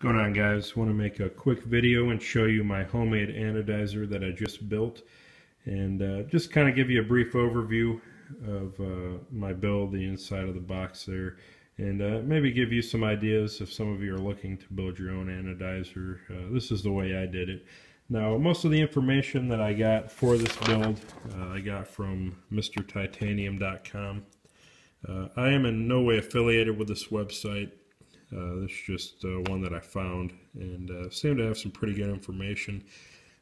going on guys? want to make a quick video and show you my homemade anodizer that I just built and uh, just kind of give you a brief overview of uh, my build, the inside of the box there and uh, maybe give you some ideas if some of you are looking to build your own anodizer. Uh, this is the way I did it. Now most of the information that I got for this build uh, I got from MrTitanium.com. Uh, I am in no way affiliated with this website. Uh, this is just uh, one that I found and uh, seemed to have some pretty good information.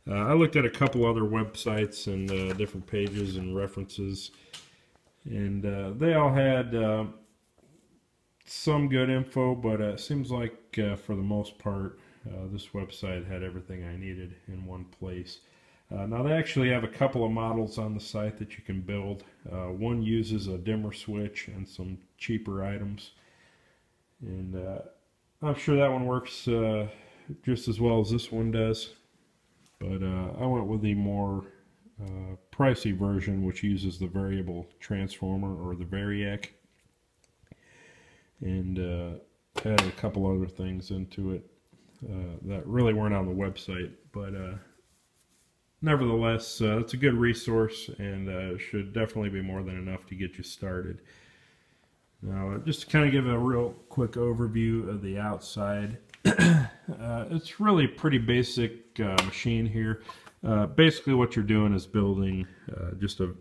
I looked at a couple other websites and different pages and references, and they all had some good info, but it seems like for the most part, this website had everything I needed in one place. Uh, now they actually have a couple of models on the site that you can build. Uh, one uses a dimmer switch and some cheaper items and uh, I'm sure that one works uh, just as well as this one does. But uh, I went with the more uh, pricey version which uses the variable transformer or the Variac. And uh, added a couple other things into it uh, that really weren't on the website. But nevertheless it's a good resource and should definitely be more than enough to get you started now, just to kind of give a real quick overview of the outside, uh, it's really pretty basic uh, machine here. Uh, basically what you're doing is building uh, just a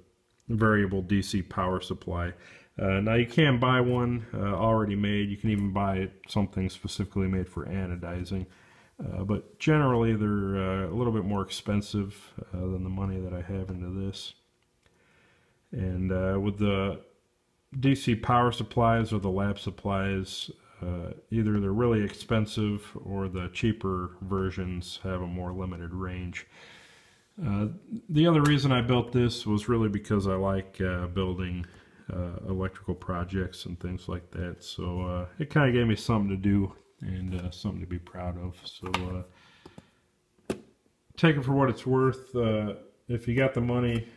variable DC power supply. Uh, now you can buy one uh, already made. You can even buy something specifically made for anodizing. but generally they're a little bit more expensive than the money that I have into this. And with the DC power supplies or the lab supplies, uh, either they're really expensive or the cheaper versions have a more limited range. Uh, the other reason I built this was really because I like uh, building uh, electrical projects and things like that. So uh, it kind of gave me something to do and uh, something to be proud of. So take it for what it's worth. if you got the money,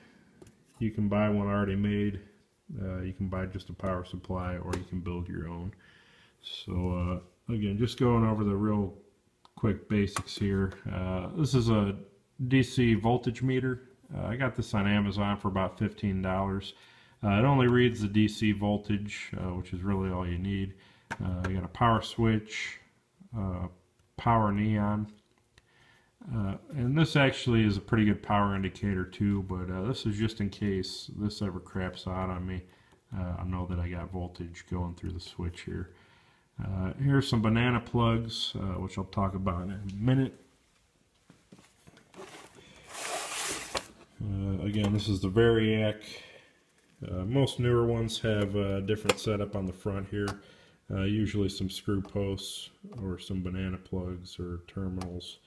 you can buy one already made. Uh, you can buy just a power supply or you can build your own. So uh, again, just going over the real quick basics here. Uh, this is a DC voltage meter. Uh, I got this on Amazon for about $15. Uh, it only reads the DC voltage, uh, which is really all you need. you got a power switch, power neon, uh, and this actually is a pretty good power indicator too, but uh, this is just in case this ever craps out on me. Uh, I know that I got voltage going through the switch here. Uh, here's some banana plugs, uh, which I'll talk about in a minute. Uh, again, this is the Variac. most newer ones have a different setup on the front here. usually some screw posts or some banana plugs or terminals.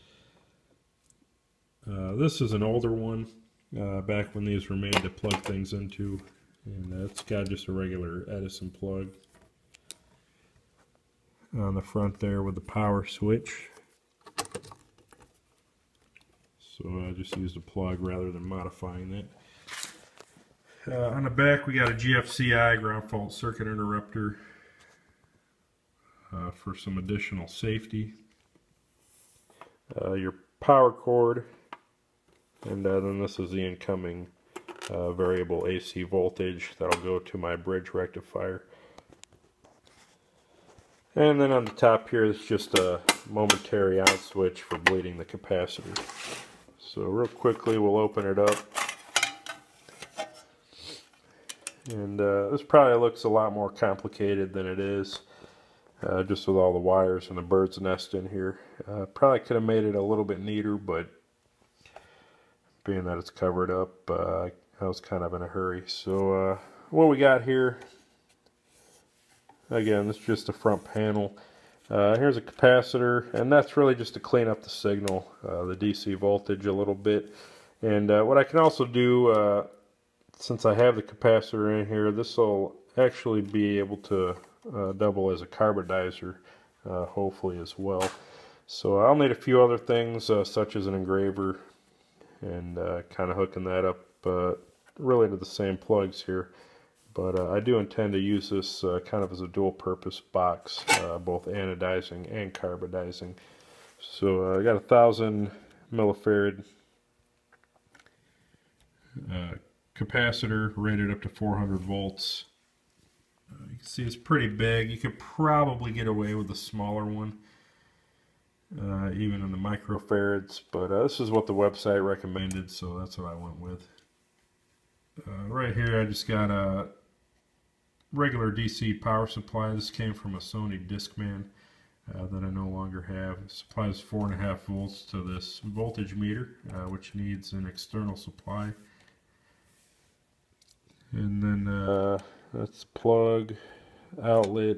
Uh, this is an older one, uh, back when these were made to plug things into, and it's got just a regular Edison plug on the front there with the power switch. So I just used a plug rather than modifying that. Uh, on the back we got a GFCI ground fault circuit interrupter uh, for some additional safety. Uh, your power cord and uh, then this is the incoming uh, variable AC voltage that'll go to my bridge rectifier. And then on the top here is just a momentary on switch for bleeding the capacitor. So real quickly we'll open it up. And uh, this probably looks a lot more complicated than it is. Uh, just with all the wires and the bird's nest in here. Uh, probably could have made it a little bit neater, but being that it's covered up, uh, I was kind of in a hurry. So uh, what we got here, again, this is just the front panel. Uh, here's a capacitor, and that's really just to clean up the signal, uh, the DC voltage a little bit. And uh, what I can also do, uh, since I have the capacitor in here, this will actually be able to double as a carbidizer, hopefully as well. So I'll need a few other things, such as an engraver, and uh, kind of hooking that up uh, really to the same plugs here But uh, I do intend to use this uh, kind of as a dual purpose box, uh, both anodizing and carbidizing. So I got a thousand millifarad capacitor rated up to 400 volts. You can see it's pretty big. You could probably get away with a smaller one, uh, even in the microfarads, but uh, this is what the website recommended, so that's what I went with. Uh, right here, I just got a regular DC power supply. This came from a Sony Discman uh, that I no longer have. It supplies four and a half volts to this voltage meter, uh, which needs an external supply. And then uh, that's plug, outlet,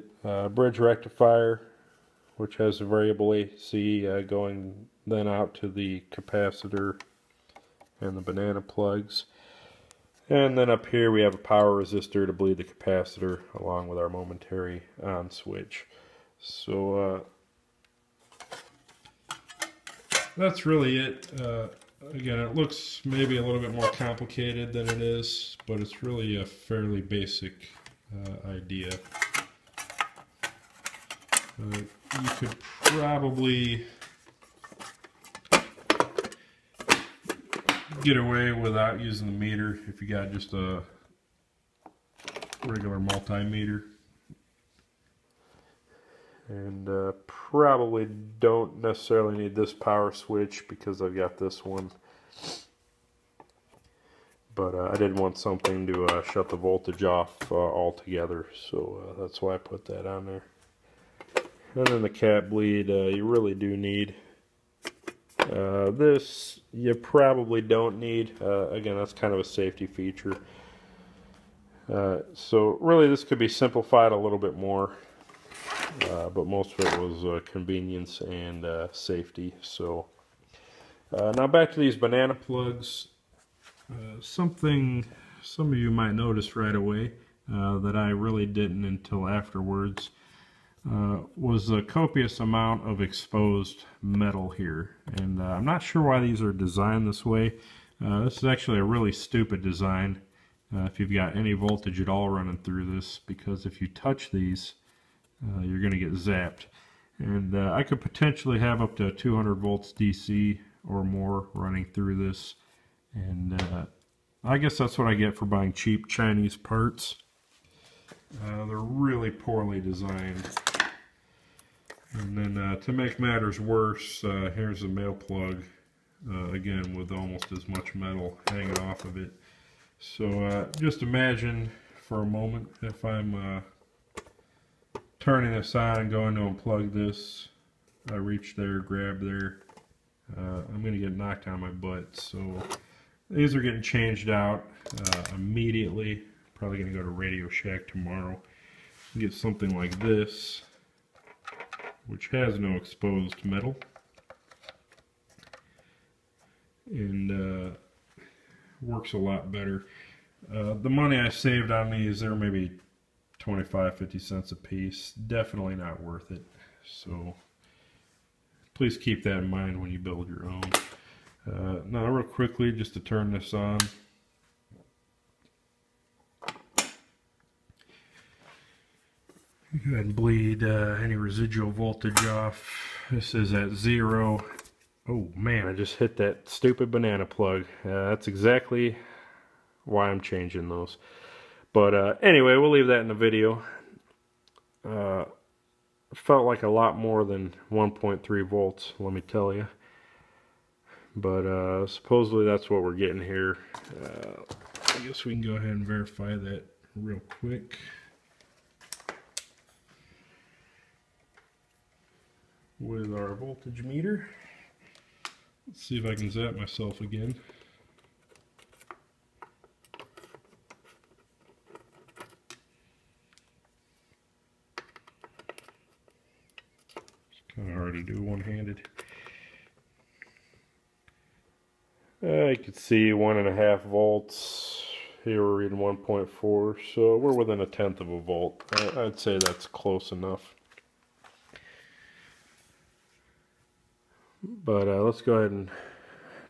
bridge rectifier, which has a variable AC uh, going then out to the capacitor and the banana plugs. And then up here we have a power resistor to bleed the capacitor along with our momentary on switch. So uh, that's really it. Uh, again, it looks maybe a little bit more complicated than it is, but it's really a fairly basic uh, idea. You could probably get away without using the meter if you got just a regular multimeter. And uh, probably don't necessarily need this power switch because I've got this one. But uh, I did want something to uh, shut the voltage off uh, altogether, so uh, that's why I put that on there. And then the cap bleed, uh, you really do need. this you probably don't need. again, that's kind of a safety feature. so really this could be simplified a little bit more. Uh, but most of it was uh, convenience and uh, safety. So uh, now back to these banana plugs. Uh, something some of you might notice right away uh, that I really didn't until afterwards was a copious amount of exposed metal here. And I'm not sure why these are designed this way. this is actually a really stupid design if you've got any voltage at all running through this because if you touch these uh, you're going to get zapped. And uh, I could potentially have up to 200 volts DC or more running through this. And uh, I guess that's what I get for buying cheap Chinese parts. Uh, they're really poorly designed. And then uh, to make matters worse, uh, here's a male plug, again with almost as much metal hanging off of it. So just imagine for a moment if I'm turning this on and going to unplug this. I reach there, grab there. Uh, I'm going to get knocked on my butt. So these are getting changed out uh, immediately. Probably going to go to Radio Shack tomorrow and get something like this, which has no exposed metal. And uh, works a lot better. Uh, the money I saved on these, they're maybe 25 50 cents a piece definitely not worth it so please keep that in mind when you build your own uh, now real quickly just to turn this on go ahead and bleed uh, any residual voltage off this is at zero oh man I just hit that stupid banana plug uh, that's exactly why I'm changing those but uh, anyway, we'll leave that in the video. Uh, felt like a lot more than 1.3 volts, let me tell you. But uh, supposedly that's what we're getting here. Uh, I guess we can go ahead and verify that real quick. With our voltage meter. Let's see if I can zap myself again. It's Kind of hard to do one-handed. You can see one and a half volts. Here we're reading 1.4, so we're within a tenth of a volt. I'd say that's close enough. But uh, let's go ahead and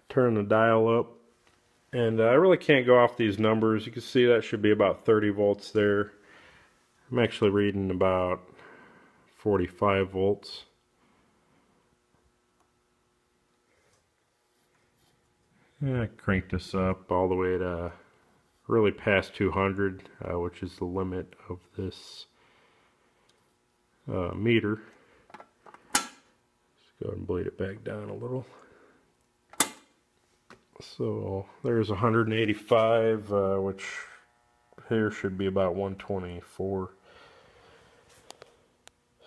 turn the dial up And uh, I really can't go off these numbers. You can see that should be about 30 volts there. I'm actually reading about 45 volts. And I cranked this up all the way to really past 200, uh, which is the limit of this uh, meter. Go ahead and bleed it back down a little. So there's 185, uh, which here should be about 124.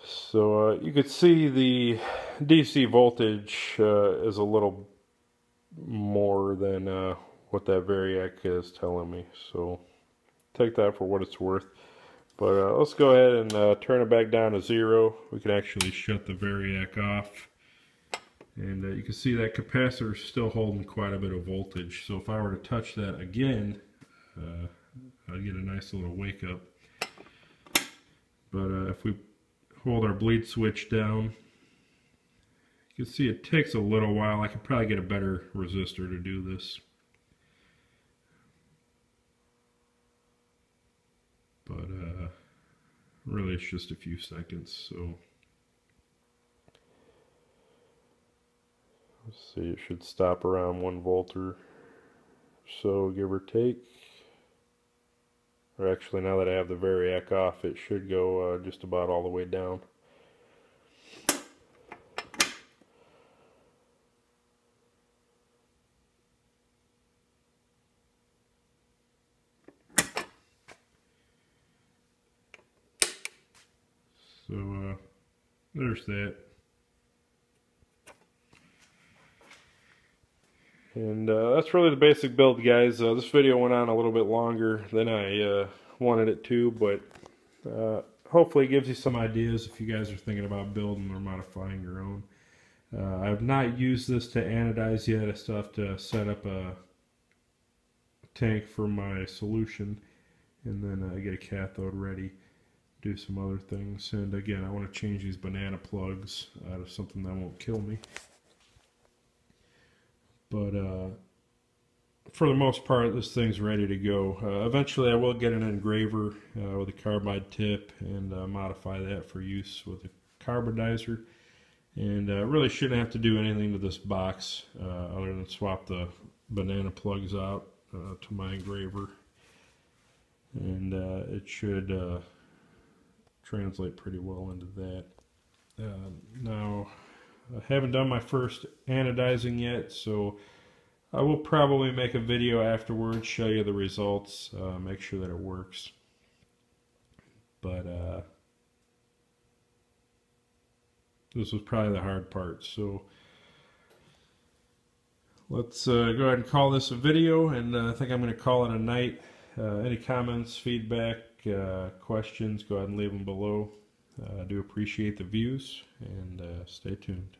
So uh, you could see the DC voltage uh, is a little more than uh, what that Variac is telling me. So take that for what it's worth. But uh, let's go ahead and uh, turn it back down to zero. We can actually shut the Variac off. And uh, you can see that capacitor is still holding quite a bit of voltage. So if I were to touch that again, uh, I'd get a nice little wake up. But uh, if we hold our bleed switch down, you can see it takes a little while. I could probably get a better resistor to do this. But uh, really it's just a few seconds. So let's see, it should stop around one volt or so, give or take. Or actually, now that I have the Variac off, it should go uh, just about all the way down. So uh, there's that. Uh, that's really the basic build, guys. Uh, this video went on a little bit longer than I uh, wanted it to, but uh, hopefully it gives you some ideas if you guys are thinking about building or modifying your own. Uh, I have not used this to anodize yet. I still have to set up a tank for my solution and then uh, get a cathode ready do some other things. And again, I want to change these banana plugs out of something that won't kill me. But uh, for the most part, this thing's ready to go. Uh, eventually, I will get an engraver uh, with a carbide tip and uh, modify that for use with a carbidizer. And uh, really shouldn't have to do anything to this box uh, other than swap the banana plugs out to my engraver. And it should translate pretty well into that. Now, I haven't done my first anodizing yet, so I will probably make a video afterwards, show you the results, uh, make sure that it works. But uh, this was probably the hard part, so let's uh, go ahead and call this a video, and uh, I think I'm going to call it a night. Uh, any comments, feedback, uh, questions, go ahead and leave them below. Uh, I do appreciate the views and uh, stay tuned.